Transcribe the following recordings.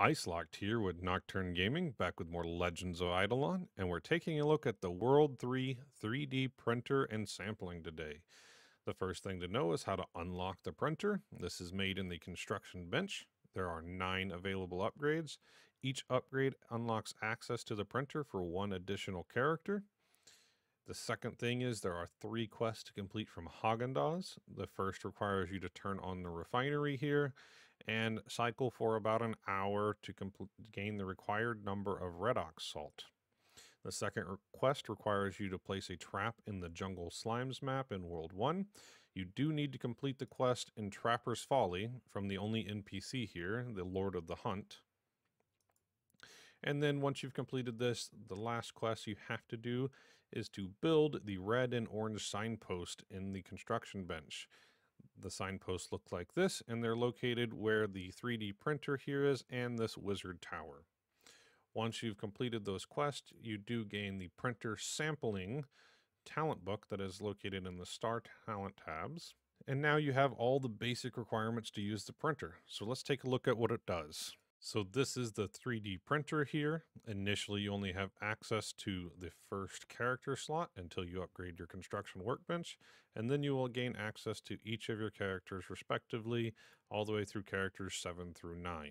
Icelocked here with Nocturne Gaming, back with more Legends of Idleon, and we're taking a look at the World 3 3D printer and sampling today. The first thing to know is how to unlock the printer. This is made in the construction bench. There are nine available upgrades. Each upgrade unlocks access to the printer for one additional character. The second thing is there are three quests to complete from Hoggindaz. The first requires you to turn on the refinery here and cycle for about an hour to gain the required number of redox salt. The second quest requires you to place a trap in the Jungle Slimes map in World 1. You do need to complete the quest in Trapper's Folly from the only NPC here, the Lord of the Hunt. And then once you've completed this, the last quest you have to do is to build the red and orange signpost in the construction bench. The signposts look like this, and they're located where the 3D printer here is and this wizard tower. Once you've completed those quests, you do gain the printer sampling talent book that is located in the star talent tabs. And now you have all the basic requirements to use the printer. So let's take a look at what it does. So this is the 3D printer here. Initially, you only have access to the first character slot until you upgrade your construction workbench, and then you will gain access to each of your characters respectively, all the way through characters 7 through 9.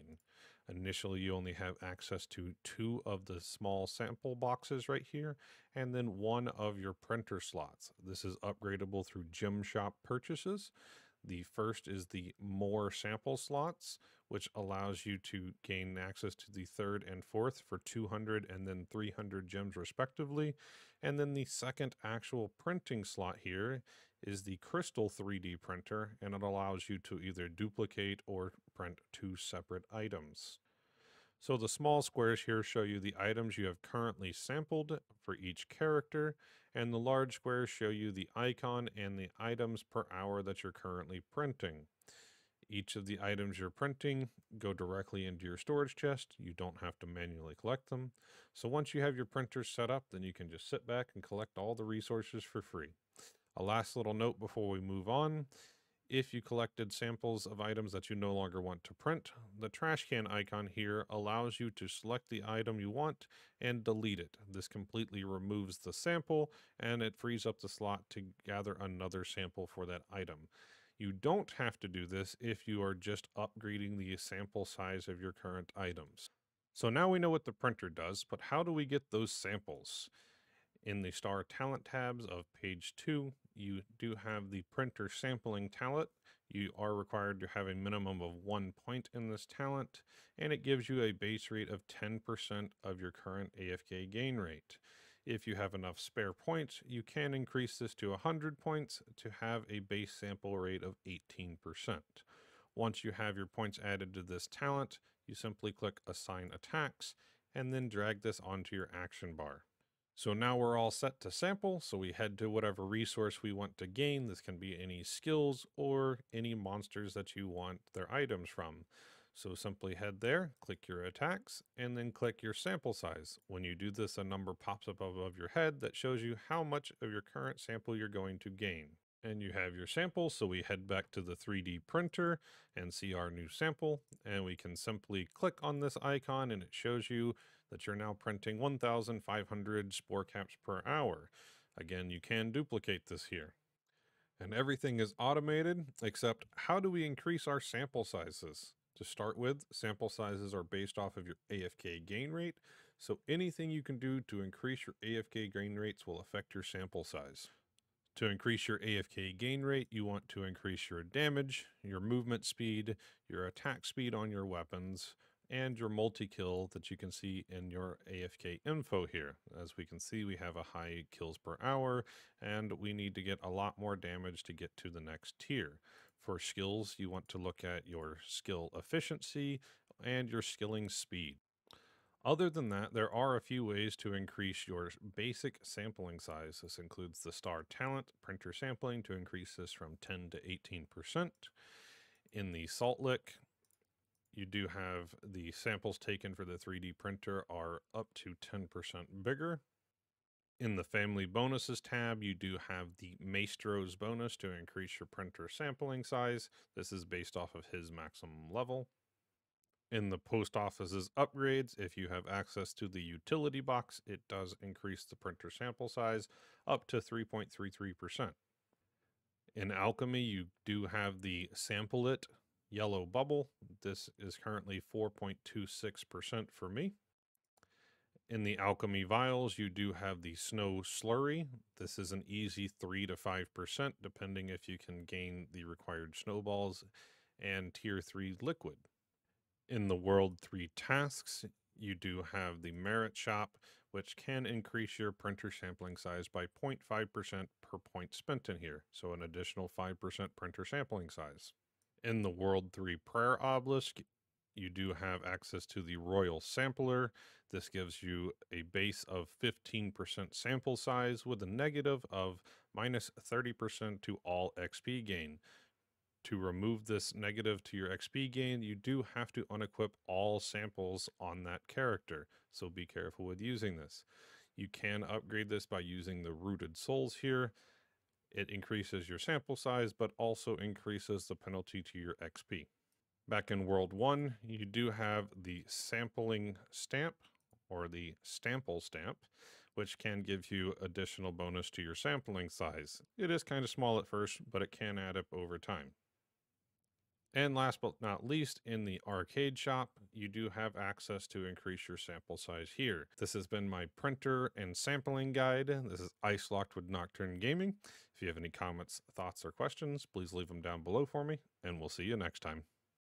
Initially, you only have access to two of the small sample boxes right here, and then one of your printer slots. This is upgradable through gem shop purchases. The first is the more sample slots, which allows you to gain access to the third and fourth for 200 and then 300 gems respectively. And then the second actual printing slot here is the Crystal 3D printer, and it allows you to either duplicate or print two separate items. So the small squares here show you the items you have currently sampled for each character, and the large squares show you the icon and the items per hour that you're currently printing. Each of the items you're printing go directly into your storage chest. You don't have to manually collect them. So once you have your printer set up, then you can just sit back and collect all the resources for free. A last little note before we move on. If you collected samples of items that you no longer want to print, the trash can icon here allows you to select the item you want and delete it. This completely removes the sample and it frees up the slot to gather another sample for that item. You don't have to do this if you are just upgrading the sample size of your current items. So now we know what the printer does, but how do we get those samples? In the star talent tabs of page 2, you do have the printer sampling talent. You are required to have a minimum of one point in this talent, and it gives you a base rate of 10% of your current AFK gain rate. If you have enough spare points, you can increase this to 100 points to have a base sample rate of 18%. Once you have your points added to this talent, you simply click Assign Attacks and then drag this onto your action bar. So now we're all set to sample, so we head to whatever resource we want to gain. This can be any skills or any monsters that you want their items from. So simply head there, click your attacks, and then click your sample size. When you do this, a number pops up above your head that shows you how much of your current sample you're going to gain. And you have your sample, so we head back to the 3D printer and see our new sample, and we can simply click on this icon and it shows you that you're now printing 1,500 spore caps per hour. Again, you can duplicate this here. And everything is automated, except how do we increase our sample sizes? To start with, sample sizes are based off of your AFK gain rate, so anything you can do to increase your AFK gain rates will affect your sample size. To increase your AFK gain rate, you want to increase your damage, your movement speed, your attack speed on your weapons, and your multi-kill that you can see in your AFK info here. As we can see, we have a high kills per hour, and we need to get a lot more damage to get to the next tier. For skills, you want to look at your skill efficiency and your skilling speed. Other than that, there are a few ways to increase your basic sampling size. This includes the star talent printer sampling to increase this from 10 to 18%. In the salt lick, you do have the samples taken for the 3D printer are up to 10% bigger. In the family bonuses tab, you do have the Maestro's bonus to increase your printer sampling size. This is based off of his maximum level. In the post office's upgrades, if you have access to the utility box, it does increase the printer sample size up to 3.33%. In Alchemy, you do have the Sample It yellow bubble. This is currently 4.26% for me. In the alchemy vials, you do have the snow slurry. This is an easy 3 to 5%, depending if you can gain the required snowballs and tier 3 liquid. In the World 3 tasks, you do have the merit shop, which can increase your printer sampling size by 0.5% per point spent in here, so an additional 5% printer sampling size. In the World 3 prayer obelisk, you do have access to the Royal Sampler. This gives you a base of 15% sample size with a negative of minus 30% to all XP gain. To remove this negative to your XP gain, you do have to unequip all samples on that character, so be careful with using this. You can upgrade this by using the Rooted Souls here. It increases your sample size, but also increases the penalty to your XP. Back in World 1, you do have the sampling stamp or the stample stamp, which can give you additional bonus to your sampling size. It is kind of small at first, but it can add up over time. And last but not least, in the arcade shop, you do have access to increase your sample size here. This has been my printer and sampling guide. This is Ice Locked with Nocturne Gaming. If you have any comments, thoughts, or questions, please leave them down below for me, and we'll see you next time.